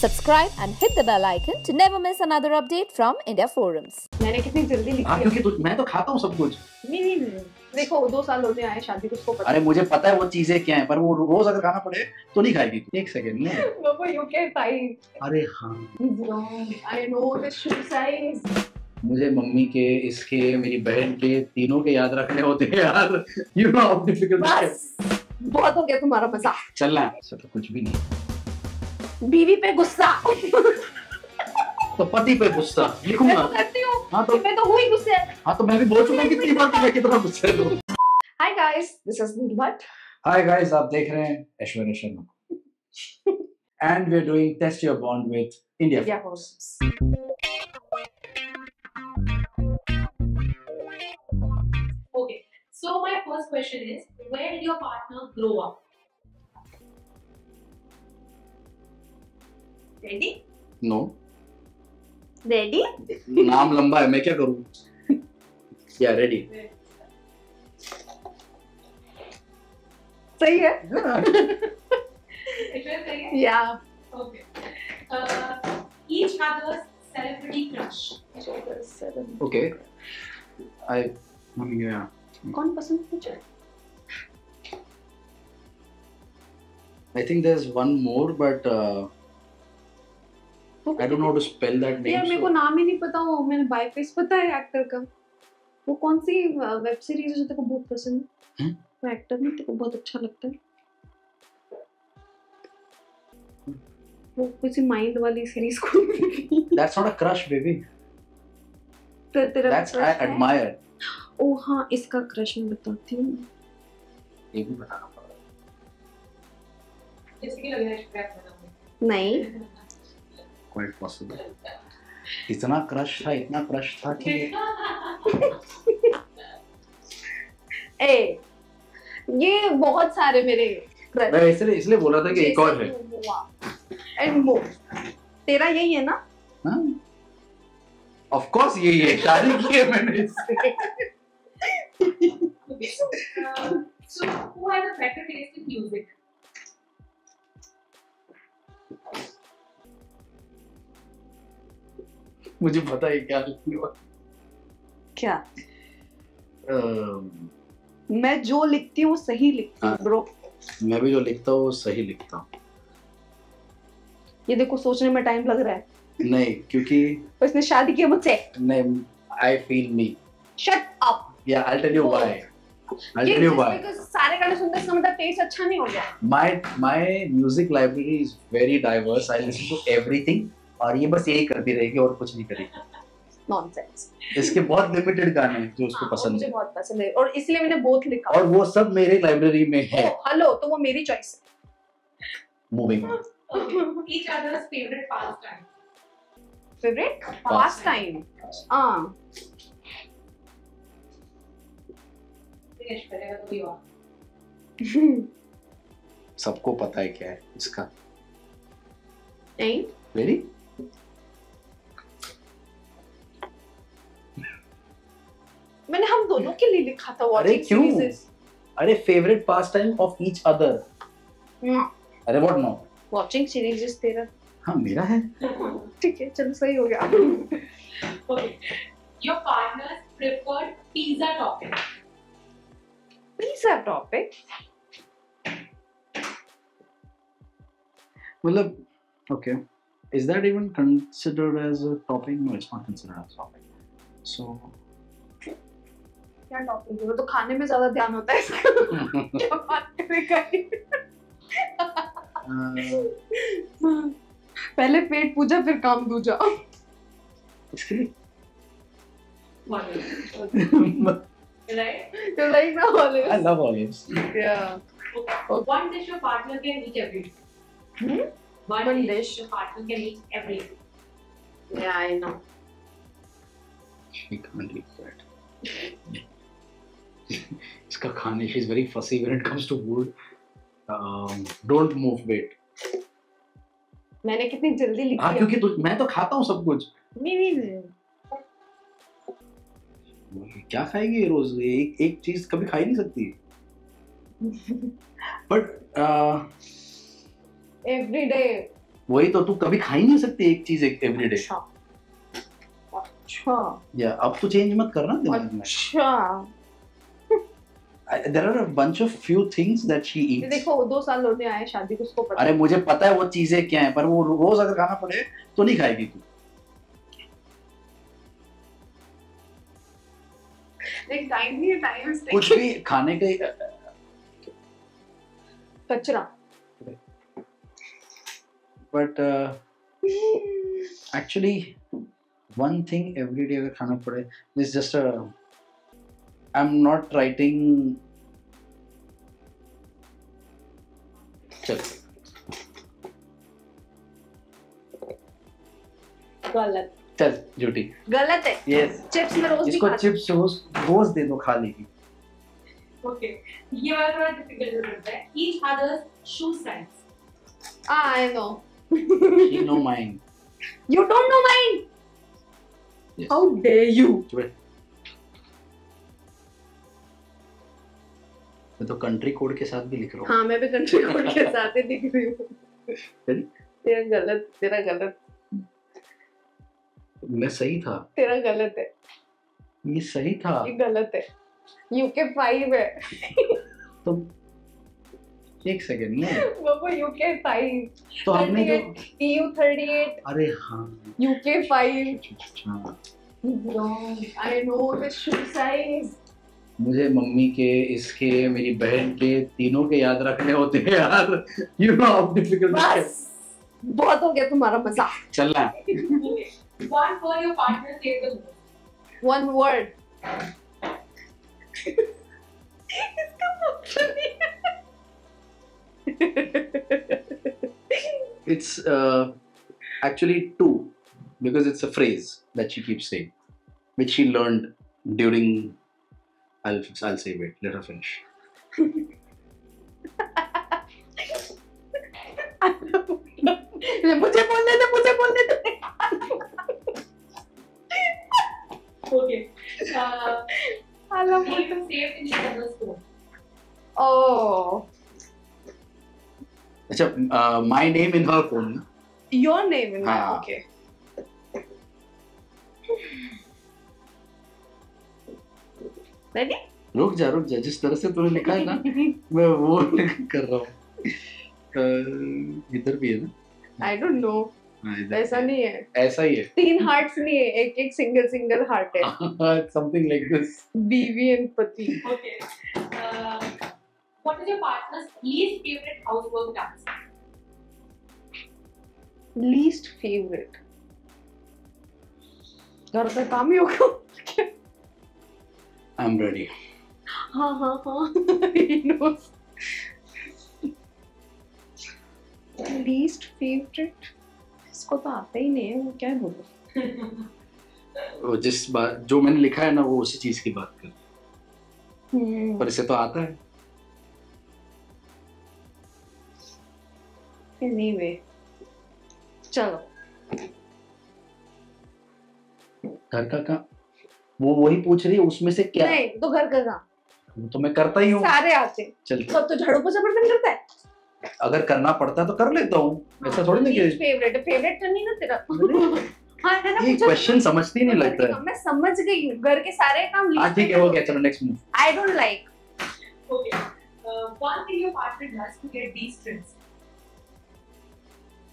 Subscribe and hit the bell icon to never miss another update from India Forums. मैंने कितनी जल्दी लिखी हाँ क्योंकि तू मैं तो खाता हूँ सब कुछ। नहीं नहीं नहीं देखो दो साल होने आए शादी को उसको पता अरे मुझे पता है वो चीज़ें क्या है पर वो रोज अगर खाना पड़े तो नहीं खाएगी एक सेकंड नहीं। बाबा यू कैन साइज़ अरे हाँ। Is I know the shoe size मुझे मम्मी के इसके मेरी बहन के तीनों के याद रखने होते हैं यार। यू नो हाउ डिफ़िकल्ट बस। बहुत हो गया तुम्हारा मज़ाक। चलना है। ऐसा तो कुछ भी नहीं। बीवी पे गुस्सा। तो पति पे गुस्सा लिखूँगा तो हाँ तो मैं तो हुई गुस्से। हाँ तो मैं भी बोल चुका हूँ कितनी बार कि मैं कितना गुस्से हूँ hi guys this is Neel Bhatt hi guys आप देख रहे हैं Aishwarya Sharma. And we are doing test your bond with India India horse Okay. So my first question is, where did your partner grow up? Ready no ready नाम लंबा है मैं क्या करूँ? या रेडी सही है? या ओके ओके कौन पसंद I think there's one more, but uh, I don't know how to spell that name. यार मेरे को नाम ही नहीं पता वो मैंने बाय फेस पता है एक्टर का वो कौन सी वेब सीरीज़ है जो तेरे को बहुत पसंद है हम्म? वो एक्टर नहीं तेरे को बहुत अच्छा लगता है वो किसी माइंड वाली सीरीज़ को That's not a crush, baby. तो तेरा That's crush I admire. ओ हाँ इसका क्रश मैं बताती हूँ ये भी बताना पड़ा. जैसे कि लग रहा है नहीं Quite possible. इतना क्रश था इतना क्रश था कि ए ये बहुत सारे मेरे मैं इसलिए इसलिए बोल रहा था कि एक और है। एंड मोर तेरा यही है ना? ऑफ़ कोर्स यही है शादी की है मैंने इससे। So who has a better taste in music? मुझे पता है क्या क्या? अम, मैं जो लिखती हूँ सही लिखती हूँ हाँ। ब्रो मैं भी जो लिखता हूँ सही लिखता हूँ। ये देखो सोचने में टाइम लग रहा है। नहीं क्योंकि इसने शादी की मुझसे। नहीं I feel me shut up या I tell you why I ये टेल यू just व्हाई सारे गाने सुनते हैं, इसका मतलब टेस्ट अच्छा नहीं हो गया। My my music library is very diverse. I listen to everything. और ये बस यही करती रहेगी और कुछ नहीं करेगी। नॉनसेंस इसके बहुत लिमिटेड गाने हैं जो उसको पसंद मुझे है। बहुत पसंद है। और इसलिए मैंने बोथ लिखा। और वो सब मेरे लाइब्रेरी में है। हेलो तो वो मेरी choice moving Okay. Each other's favorite pastime. Favourite pastime हाँ तो. सबको पता है क्या है इसका। नहीं। रेडी मैंने हम दोनों के लिए लिखा था अरे क्यों? अरे favourite pastime of each other अरे व्हाट नो वाचिंग सीरीजेस तेरा। हाँ मेरा है। ठीक है चलो सही हो गया। Your partner prefer pizza topic pizza topic मतलब okay is that even considered as a topic no it's not considered a topic so क्या टॉपिक है तो खाने में ज़्यादा ध्यान होता है इसका क्या बात करेगा uh, पहले पेट पूजा फिर काम दूजा इसके लिए Right? तो लाइक ना वाले I love olives. या Okay. One dish your partner can eat every day. Hmm? One, One dish, your partner can eat every day. या I know She can't eat that. इसका खाने is very fussy when it comes to food. Um, don't move weight. मैंने कितनी जल्दी लिखी हाँ क्योंकि तू मैं तो खाता हूँ सब कुछ। नहीं नहीं क्या खाएगी रोज? एक एक चीज़ कभी खा ही नहीं सकती। बट एवरी डे वही तो तू कभी खा ही नहीं सकती एक चीज़ एवरी डे अच्छा। अच्छा। या अब तो चेंज मत करना दिमाग में। अच्छा। Are a bunch of few things that she ये ईट्स देखो दो साल होने आए शादी को उसको पता अरे मुझे पता है वो चीज़ें क्या है पर वो रोज अगर खाना पड़े तो नहीं खाएगी तू। कुछ भी खाने के कचरा। But actually one thing every day अगर खाना पड़े this just I am not writing चल गलत। चल झूठी गलत है। यस चिप्स में रोज इसको चिप्स रोज रोज दे दो खा लेगी ओके ये वाला थोड़ा डिफ़िकल्ट हो जाता है। Each other's shoe size I know she know mind you don't know mine how dare you मैं तो कंट्री कोड के साथ भी लिख रहा हूँ। हाँ मैं भी कंट्री कोड के साथ ही दिख रही हूँ। तेरा गलत तेरा गलत। मैं सही था। तेरा गलत है। ये सही था। ये गलत है। यूके फाइव है। तो एक सेकंड नहीं। बाबा यूके फाइव तो हमने जो EU थर्टी एट अरे हाँ। यूके फाइव हाँ I know the shoe size मुझे मम्मी के इसके मेरी बहन के तीनों के याद रखने होते हैं यार। यू नो हाउ डिफ़िकल्ट बस। बहुत हो गया तुम्हारा मज़ाक चल रहा है one for your partner table one word इसका मतलब नहीं है। It's actually two because it's a phrase that she keeps saying which she learned during I'll, I'll say wait let her finish मुझे बोलने दे मुझे बोलने दे Okay. Uh, आला name saved in each other's phone. Oh, अच्छा uh, my name in her phone ना? your name in हाँ. okay. Ready? रुक जा रुक जा जिस तरह से तूने लिखा है ना मैं वो कर रहा हूँ इधर भी है ना I don't know. हाँ, ऐसा नहीं है। ऐसा ही है तीन हार्ट्स नहीं है एक एक सिंगल सिंगल हार्ट है something like this बीवी एंड पति Okay. Uh, what is your partner's least favorite housework task? Least favourite घर का काम ही होगा I'm ready. हाँ हाँ हाँ He knows. लीस्ट फेवरेट इसको तो आता ही नहीं है वो क्या बोलूँ? वो जिस बात जो मैंने लिखा है ना वो उसी चीज़ की बात कर। पर इसे तो आता है। एनीवे चलो। घर का काम वो वही पूछ रही है उसमें से क्या? नहीं तो घर का काम। तो मैं करता ही हूँ। सारे आते चल सब तो झाड़ू पोछा बर्तन करता है? अगर करना पड़ता है तो कर लेता हूँ। ऐसा थोड़ी ना कि फेवरेट फेवरेट तो नहीं ना तेरा? हाँ है ना ये क्वेश्चन समझती नहीं लगता है। मैं समझ गई हूँ। घर के सारे काम हाँ ठीक है हो गया चलो next move I don't like Okay. Uh, one thing your partner does to get de-stressed.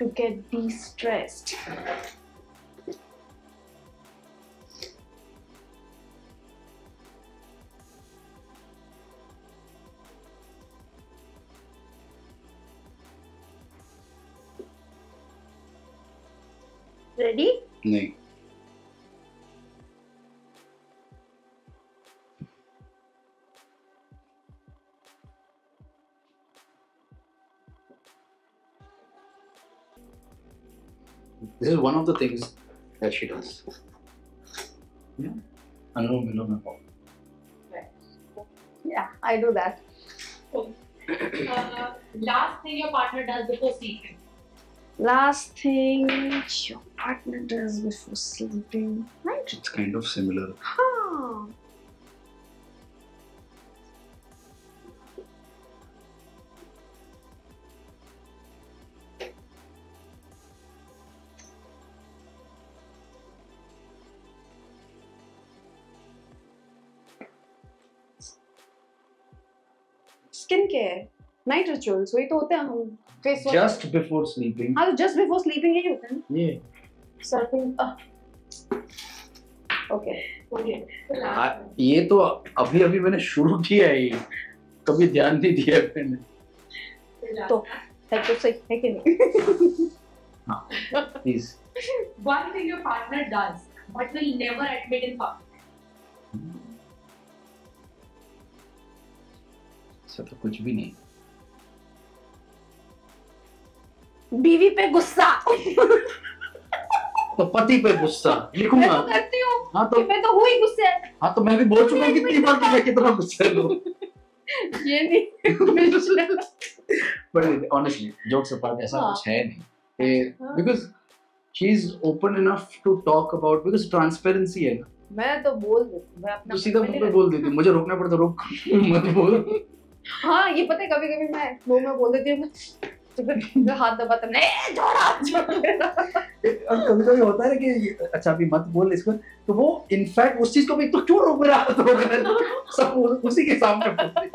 to get de-stressed. Ready? नहीं This is one of the things that she does. Yeah. Anulom Vilom Yeah, I do that. Uh, last thing your partner does before sleeping. Last thing your partner does before sleeping. Right? It's kind of similar. Huh. Skincare. Night rituals वही तो होते हैं हम face wash just before sleeping हाँ तो just before sleeping यही होता है। ना ये सर्फिंग ओके one. ये तो अभी अभी मैंने शुरू किया है ये। कभी ध्यान नहीं दिया मैंने। तो- है तो सही है कि नहीं? Please One thing your partner does but will never admit in public. ऐसा तो कुछ भी नहीं। बीवी पे गुस्सा। तो पति पे गुस्सा। मैं लिखूँगा तो करती हूँ। हाँ तो मैं तो हुई गुस्से। हाँ तो मैं भी बोल चुका हूँ कितनी बार कि मैं कितना गुस्सा हूँ ये नहीं। बट ऑनेस्टली जोक्स अपार्ट ऐसा हाँ। कुछ है नहीं। Because she is open enough to talk about because transparency है ना। मैं तो बोल देती मैं अपना तो सीधा मुँह पे बोल देती मुझे रोकना पड़ता रुक। मत बोल। हाँ ये पता है कभी कभी मैं मुँह में बोल देती हूँ। कभी कभी होता है कि अच्छा अभी मत बोल इसको। तो वो इनफैक्ट उस चीज़ को भी तो क्यों रोक मेरा सब उसी के सामने।